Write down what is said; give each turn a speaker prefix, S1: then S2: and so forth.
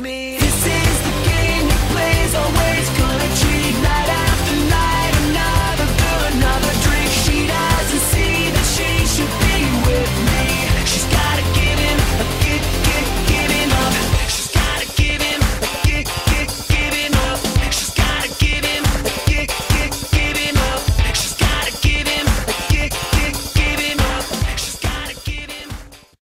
S1: me.